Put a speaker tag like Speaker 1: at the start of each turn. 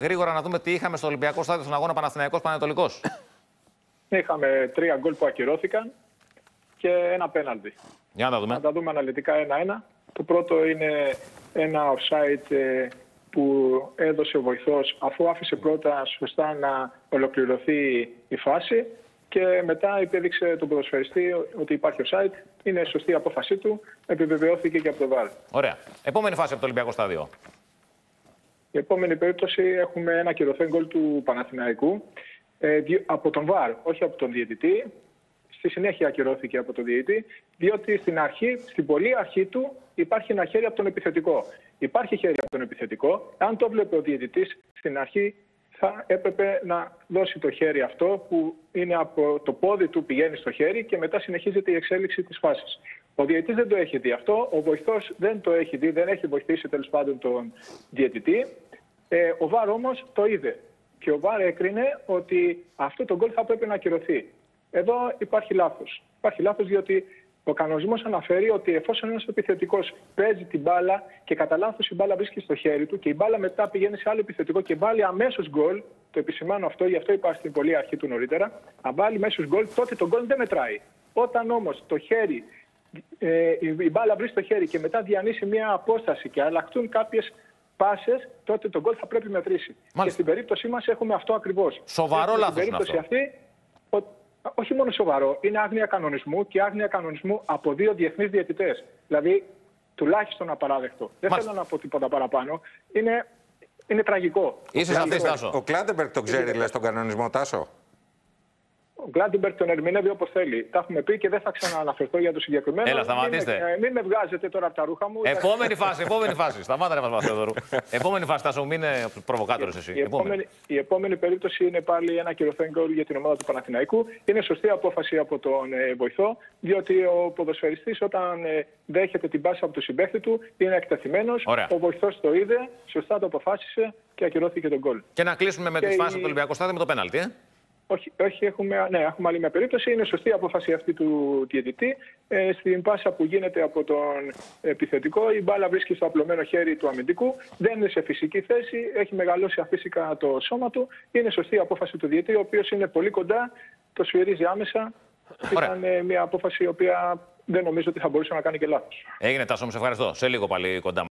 Speaker 1: Γρήγορα να δούμε τι είχαμε στο Ολυμπιακό Στάδιο στον αγώνα Παναθηναϊκός Πανετολικός.
Speaker 2: Είχαμε τρία γκολ που ακυρώθηκαν και ένα πέναλτι.
Speaker 1: Για να τα δούμε.
Speaker 2: Να τα δούμε αναλυτικά ένα-ένα. Το πρώτο είναι ένα offside ε, που έδωσε ο βοηθός αφού άφησε πρώτα σωστά να ολοκληρωθεί η φάση και μετά υπέδειξε τον ποδοσφαιριστή ότι υπάρχει offside. Είναι σωστή η απόφασή του. Επιβεβαιώθηκε και από το ΒΑΡ.
Speaker 1: Ωραία. Επόμενη φάση από το Ολυμπιακό Στάδιο.
Speaker 2: Η επόμενη περίπτωση έχουμε ένα κυρωθέν γκολ του Παναθηναϊκού ε, από τον ΒΑΡ, όχι από τον διαιτητή. Στη συνέχεια ακυρώθηκε από τον διαιτητή, διότι στην αρχή, στην πολύ αρχή του, υπάρχει ένα χέρι από τον επιθετικό. Υπάρχει χέρι από τον επιθετικό. Αν το βλέπει ο διαιτητής στην αρχή, θα έπρεπε να δώσει το χέρι αυτό που είναι από το πόδι του πηγαίνει στο χέρι και μετά συνεχίζεται η εξέλιξη της φάσης. Ο διαιτητής δεν το έχει δει αυτό, ο βοηθός δεν το έχει δει, δεν έχει βοηθήσει τέλος πάντων τον διαιτητή. Ε, ο Βάρ όμως το είδε και ο Βάρ έκρινε ότι αυτό το γκολ θα πρέπει να ακυρωθεί. Εδώ υπάρχει λάθος. Υπάρχει λάθος διότι ο κανονισμός αναφέρει ότι εφόσον ένας επιθετικός παίζει την μπάλα και κατά λάθος η μπάλα βρίσκει στο χέρι του και η μπάλα μετά πηγαίνει σε άλλο επιθετικό και βάλει αμέσως γκολ, το επισημάνω αυτό, γι' αυτό υπάρχει στην πολύ αρχή του νωρίτερα, αν βάλει αμέσως γκολ, τότε το γκολ δεν μετράει. Όταν όμως το χέρι, ε, η μπάλα βρίσκει στο χέρι και μετά διανύσει μια απόσταση και αλλάχτούν κάποιες πάσες, τότε το γκολ θα πρέπει να μετρήσει. Και στην περίπτωσή μας έχουμε αυτό ακριβώς.
Speaker 1: Σοβαρό λάθος.
Speaker 2: Στην περίπτωση αυτή, όχι μόνο σοβαρό, είναι άγνοια κανονισμού και άγνοια κανονισμού από δύο διεθνείς διαιτητές. Δηλαδή, τουλάχιστον απαράδεκτο. Δεν θέλω να πω τίποτα παραπάνω. Είναι, είναι τραγικό.
Speaker 1: Είσαι αυτή, Τάσο.
Speaker 3: Ο Κλάντεμπεργκ τον ξέρει, λες, τον κανονισμό, Τάσο;
Speaker 2: Ο Κλάτενμπεργκ τον ερμηνεύει όπως θέλει. Τα έχουμε πει και δεν θα ξανααναφερθώ για το συγκεκριμένο.
Speaker 1: Έλα, σταματήστε.
Speaker 2: Μην, με, μην με βγάζετε τώρα από τα ρούχα μου.
Speaker 1: Επόμενη φάση, επόμενη φάση. Σταμάτα ρε μας Θεοδωρού. επόμενη φάση, Τάσο, μην είναι προβοκάτορας εσύ.
Speaker 2: Η επόμενη, η επόμενη περίπτωση είναι πάλι ένα ακυρωθέν γκολ για την ομάδα του Παναθηναϊκού. Είναι σωστή απόφαση από τον ε, βοηθό, διότι ο ποδοσφαιριστής όταν ε, δέχεται την πάση από τον συμπαίχτη του είναι εκτεθειμένος. Ο βοηθός το είδε, σωστά το αποφάσισε και ακυρώθηκε το γκολ.
Speaker 1: Και να κλείσουμε με τη φάση του Ολυμπιακού Στάδιο με το πέναλτι. Ε;
Speaker 2: Όχι, όχι έχουμε, ναι, έχουμε άλλη μια περίπτωση. Είναι σωστή η απόφαση αυτή του διαιτητή. Ε, στην πάσα που γίνεται από τον επιθετικό, η μπάλα βρίσκει στο απλωμένο χέρι του αμυντικού. Δεν είναι σε φυσική θέση. Έχει μεγαλώσει αφύσικα το σώμα του. Είναι σωστή η απόφαση του διαιτητή, ο οποίος είναι πολύ κοντά. Το σφυρίζει άμεσα. Ωραία. Ήταν ε, μια απόφαση η οποία δεν νομίζω ότι θα μπορούσε να κάνει και λάθος.
Speaker 1: Έγινε, Τάσο, μου σε ευχαριστώ. Σε λίγο πάλι κοντά.